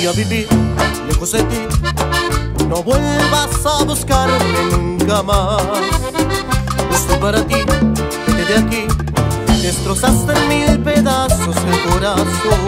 quería vivir lejos de ti. No vuelvas a buscarme nunca más. Justo para ti, vete de aquí. Destrozaste en mil pedazos el corazón.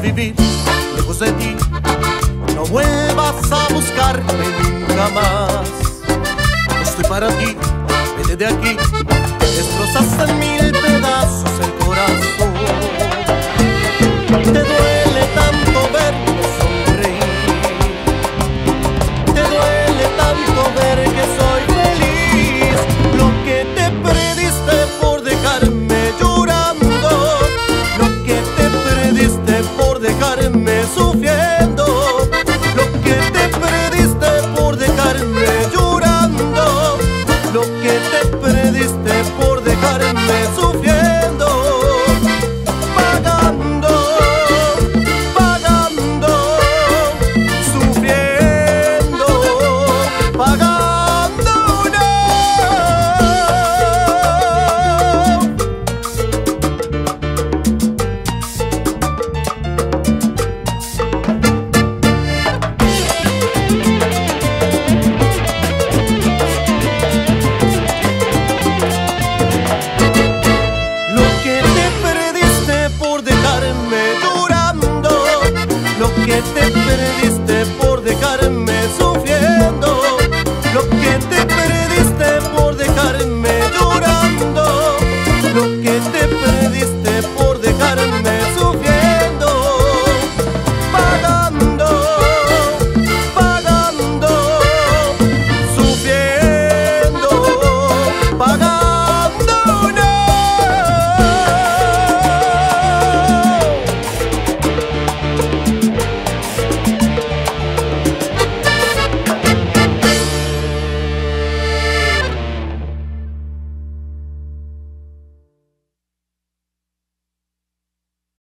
Vivir lejos de ti. No vuelvas a buscarme nunca más. Estoy para ti, vete de aquí. Destrozaste en mil pedazos el corazón. Te duele tanto verme sonreír. Te duele tanto ver